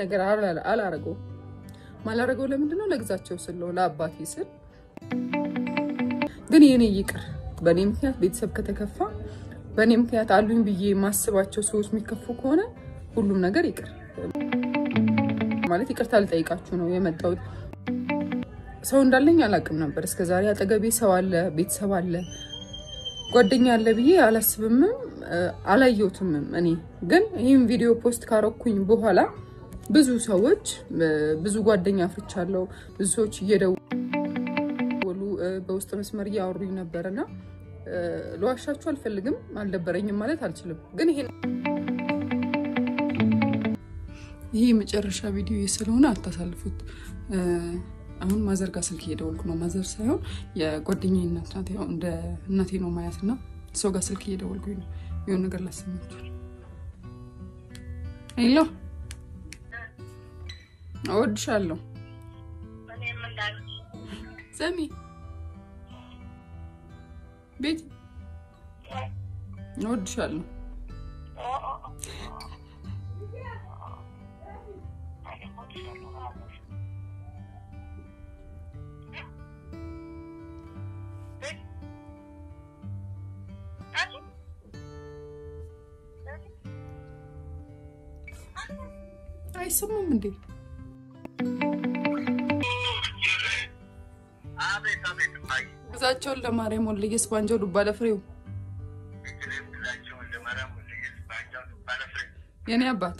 ነገር አላረገው ማላረገው ለምንድን ነው? ለግዛቸው ስል ነው ለአባቴ ስል ግን የኔ ይቅር። በእኔ ምክንያት ቤተሰብ ከተከፋ በእኔ ምክንያት አሉኝ ብዬ የማስባቸው ሰዎች የሚከፉ ከሆነ ሁሉም ነገር ይቅር ማለት ይቅርታ ልጠይቃችሁ ነው የመጣሁት። ሰው እንዳለኝ አላውቅም ነበር እስከ ዛሬ። አጠገቤ ሰው አለ፣ ቤተሰብ አለ፣ ጓደኛ አለ ብዬ አላስብምም አላየሁትምም። እኔ ግን ይህም ቪዲዮ post ካረኩኝ በኋላ ብዙ ሰዎች ብዙ ጓደኛ አፍርቻለሁ። ብዙ ሰዎች እየደወሉ በውስጥ መስመር እያወሩኝ ነበር እና ለዋሻችሁ አልፈልግም፣ አልደበረኝም ማለት አልችልም። ግን ይሄ ይሄ የመጨረሻ ቪዲዮ ስለሆነ አታሳልፉት። አሁን mother ጋር ስልክ እየደወልኩ ነው። mother ሳይሆን የጓደኛዬ እናት ናት። ያው እንደ እናቴ ነው ማያት እና ሰው ጋር ስልክ እየደወልኩኝ ነው። የሆነ ነገር ላሰማችኋል። ሄሎ እወድሻለሁ። ሰሚ ቤት እወድሻለሁ። አይሰማም እንዴ? ግዛቸውን ለማርያም ወልደየስ ባንጃው ዱባለ ፍሬው የኔ አባት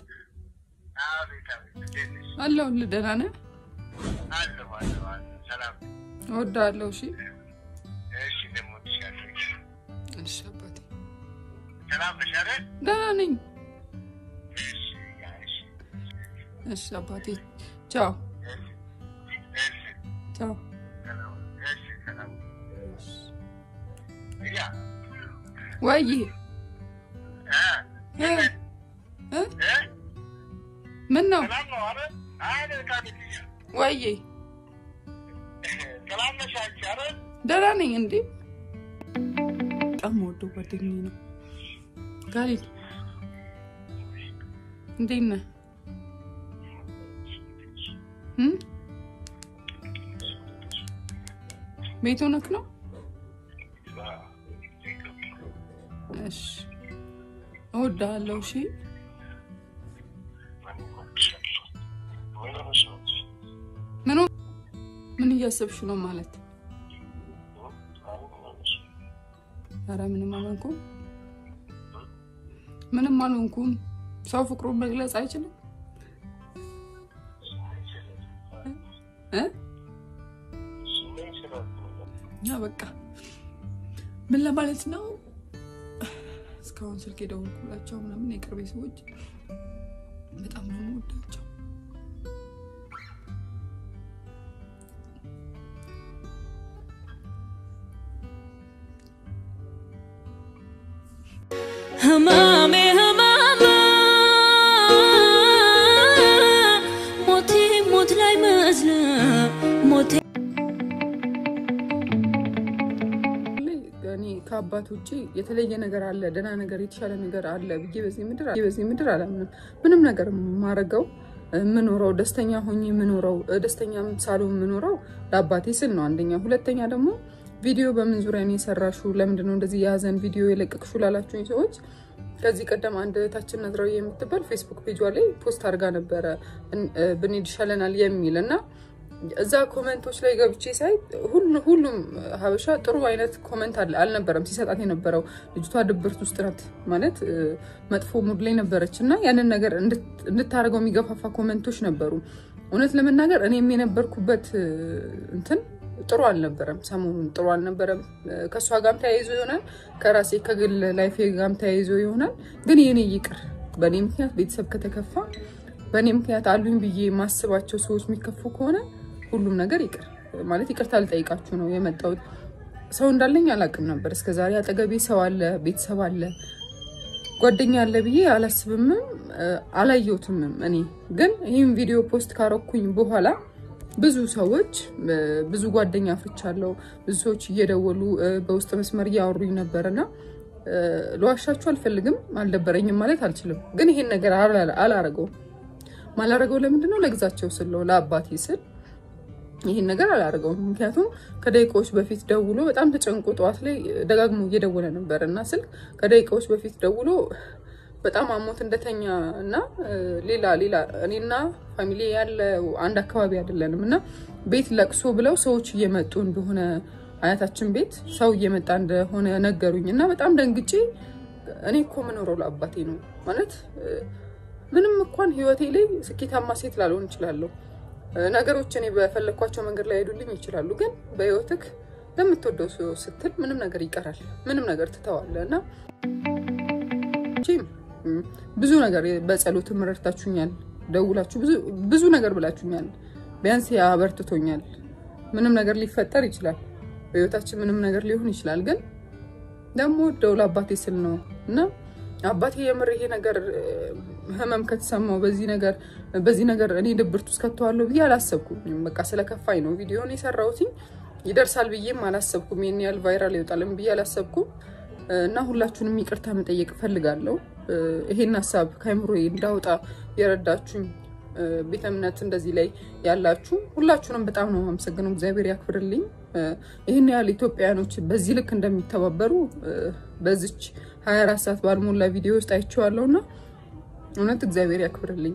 አለሁልህ። ደህና ነህ? እወድሃለሁ። እሺ እሺ አባቴ ደህና ነኝ። እሺ አባቴ ቻው ቻው። ወይ? ምን ነው ወይ? ደህና ነኝ። እንዴ? በጣም ወደው ጓደኛዬ ነው። ጋሊል። እንዴት ነህ? ቤት ሆነክ ነው? እሺ እወድሃለሁ። እሺ ምን ምን እያሰብሽ ነው ማለት? ኧረ ምንም አልሆንኩም፣ ምንም አልሆንኩም። ሰው ፍቅሩን መግለጽ አይችልም እ በቃ ምን ለማለት ነው? እስካሁን ስልክ የደወልኩላቸው ምናምን የቅርቤ ሰዎች በጣም ነው የምወዳቸው። ከአባት ውጭ የተለየ ነገር አለ፣ ደህና ነገር፣ የተሻለ ነገር አለ ብዬ በዚህ ምድር አላምንም። ምንም ነገር የማረገው የምኖረው ደስተኛ ሆኜ የምኖረው ደስተኛም ሳልሆን የምኖረው ለአባቴ ስል ነው። አንደኛ። ሁለተኛ ደግሞ ቪዲዮ በምን ዙሪያ ነው የሰራሹ? ለምንድን ነው እንደዚህ የሀዘን ቪዲዮ የለቀቅሹ ላላችሁኝ ሰዎች ከዚህ ቀደም አንድ እህታችን ነዝራዊ የምትባል ፌስቡክ ፔጇ ላይ post አድርጋ ነበረ ብንሄድ ይሻለናል የሚል እና እዛ comment ኦች ላይ ገብቼ ሳይ ሁሉም ሀበሻ ጥሩ አይነት comment አልነበረም ሲሰጣት የነበረው። ልጅቷ ድብርት ውስጥ ናት ማለት መጥፎ mood ላይ ነበረች እና ያንን ነገር እንድታደርገው የሚገፋፋ comment ኦች ነበሩ። እውነት ለመናገር እኔም የነበርኩበት እንትን ጥሩ አልነበረም። ሰሞኑን ጥሩ አልነበረም። ከእሷ ጋርም ተያይዞ ይሆናል፣ ከራሴ ከግል life ኤ ጋርም ተያይዞ ይሆናል። ግን የኔ ይቅር። በእኔ ምክንያት ቤተሰብ ከተከፋ በእኔ ምክንያት አሉኝ ብዬ የማስባቸው ሰዎች የሚከፉ ከሆነ ሁሉም ነገር ይቅር ማለት ይቅርታ ልጠይቃችሁ ነው የመጣሁት። ሰው እንዳለኝ አላውቅም ነበር እስከ ዛሬ። አጠገቤ ሰው አለ፣ ቤተሰብ አለ፣ ጓደኛ አለ ብዬ አላስብምም አላየሁትምም። እኔ ግን ይህም ቪዲዮ ፖስት ካረኩኝ በኋላ ብዙ ሰዎች ብዙ ጓደኛ አፍርቻለሁ። ብዙ ሰዎች እየደወሉ በውስጥ መስመር እያወሩኝ ነበር እና ለዋሻችሁ አልፈልግም፣ አልደበረኝም ማለት አልችልም። ግን ይሄን ነገር አላረገውም ማላረገው ለምንድን ነው? ለግዛቸው ስል ነው፣ ለአባቴ ስል ይህን ነገር አላደርገውም። ምክንያቱም ከደቂቃዎች በፊት ደውሎ በጣም ተጨንቆ ጠዋት ላይ ደጋግሞ እየደወለ ነበር እና ስልክ ከደቂቃዎች በፊት ደውሎ በጣም አሞት እንደተኛ እና ሌላ ሌላ እኔና family ያለነው አንድ አካባቢ አይደለንም እና ቤት ለቅሶ ብለው ሰዎች እየመጡ እንደሆነ አያታችን ቤት ሰው እየመጣ እንደሆነ ነገሩኝ እና በጣም ደንግጬ እኔ እኮ የምኖረው ለአባቴ ነው ማለት ምንም እንኳን ህይወቴ ላይ ስኬታማ ሴት ላልሆን እችላለሁ። ነገሮች እኔ በፈለግኳቸው መንገድ ላይ ሄዱልኝ ይችላሉ። ግን በህይወትክ ለምትወደው ሰው ስትል ምንም ነገር ይቀራል። ምንም ነገር ትተዋለህ እና ብዙ ነገር በጸሎትም ረድታችሁኛል። ደውላችሁ ብዙ ነገር ብላችሁኛል። ቢያንስ ያበርትቶኛል። ምንም ነገር ሊፈጠር ይችላል፣ በህይወታችን ምንም ነገር ሊሆን ይችላል። ግን ደግሞ ወደው ለአባቴ ስል ነው እና አባቴ የምር ይሄ ነገር ህመም ከተሰማው በዚህ ነገር በዚህ ነገር እኔ ድብርት ውስጥ ከተዋለሁ ብዬ አላሰብኩም። በቃ ስለከፋኝ ነው ቪዲዮን የሰራሁት። ይደርሳል ብዬም አላሰብኩም። ይህን ያህል ቫይራል ይወጣልም ብዬ አላሰብኩም። እና ሁላችሁንም ይቅርታ መጠየቅ እፈልጋለሁ። ይሄን ሀሳብ ከአይምሮ እንዳወጣ የረዳችሁኝ ቤተ እምነት እንደዚህ ላይ ያላችሁ ሁላችሁንም በጣም ነው የማመሰግነው። እግዚአብሔር ያክብርልኝ። ይህን ያህል ኢትዮጵያውያኖች በዚህ ልክ እንደሚተባበሩ በዚች 24 ሰዓት ባልሞላ ቪዲዮ ውስጥ አይቼዋለሁ እና እውነት እግዚአብሔር ያክብርልኝ።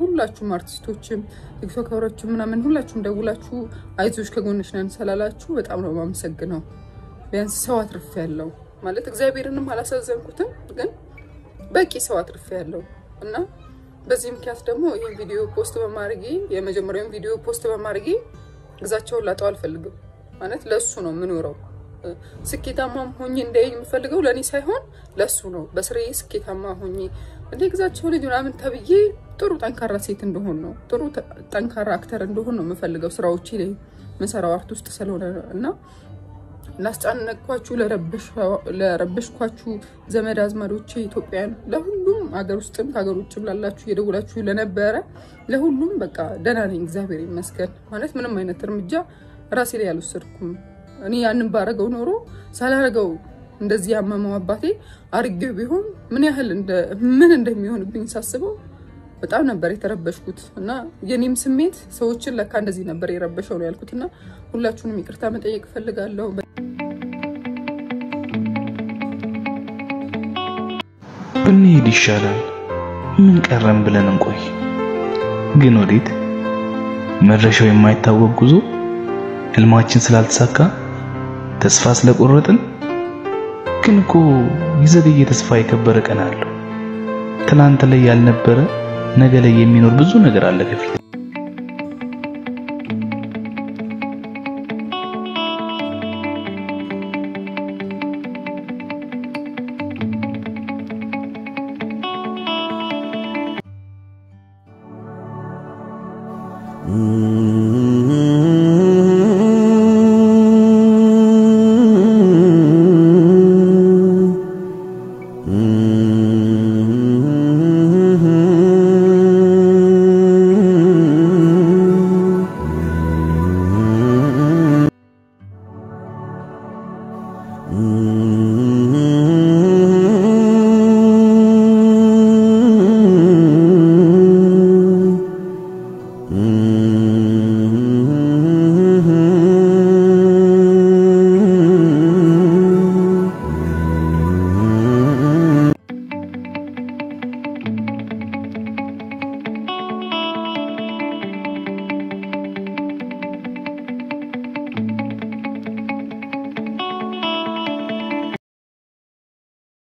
ሁላችሁም አርቲስቶችም ቲክቶከሮችም ምናምን ሁላችሁም ደውላችሁ አይዞሽ ከጎንሽ ነን ስላላችሁ በጣም ነው የማመሰግነው። ቢያንስ ሰው አትርፍ ያለው ማለት እግዚአብሔርንም አላሳዘንኩትም፣ ግን በቂ ሰው አትርፍ ያለው እና በዚህ ምክንያት ደግሞ ይህን ቪዲዮ post በማድረጌ የመጀመሪያውን ቪዲዮ post በማድረጌ ግዛቸውን ላጠው አልፈልግም። ማለት ለሱ ነው የምኖረው። ስኬታማም ሆኜ እንዳይ የምፈልገው ለእኔ ሳይሆን ለሱ ነው። በስሬ ስኬታማ ሆኜ እንደ ግዛቸው ልጅ ምናምን ተብዬ ጥሩ ጠንካራ ሴት እንደሆን ነው ጥሩ ጠንካራ actor እንደሆን ነው የምፈልገው ስራዎቼ ላይ መሰራው art ውስጥ ስለሆነ እና ላስጨነቅኳችሁ፣ ለረበሽኳችሁ ዘመድ አዝማዶቼ ኢትዮጵያን፣ ለሁሉም ሀገር ውስጥም ከሀገር ውጭም ላላችሁ የደውላችሁ ለነበረ ለሁሉም በቃ ደህና ነኝ፣ እግዚአብሔር ይመስገን። ማለት ምንም አይነት እርምጃ ራሴ ላይ አልወሰድኩም። እኔ ያንን ባረገው ኖሮ ሳላረገው እንደዚህ ያመመው አባቴ አርጌው ቢሆን ምን ያህል ምን እንደሚሆንብኝ ሳስበው በጣም ነበር የተረበሽኩት እና የኔም ስሜት ሰዎችን ለካ እንደዚህ ነበር የረበሸው ነው ያልኩት እና ሁላችሁንም ይቅርታ መጠየቅ እፈልጋለሁ። ብንሄድ ይሻላል፣ ምን ቀረም ብለን እንቆይ። ግን ወዴት? መድረሻው የማይታወቅ ጉዞ፣ ህልማችን ስላልተሳካ ተስፋ ስለቆረጥን። ግን እኮ የዘገየ ተስፋ የከበረ ቀን አለው። ትናንት ላይ ያልነበረ ነገ ላይ የሚኖር ብዙ ነገር አለ ከፊት። Mm.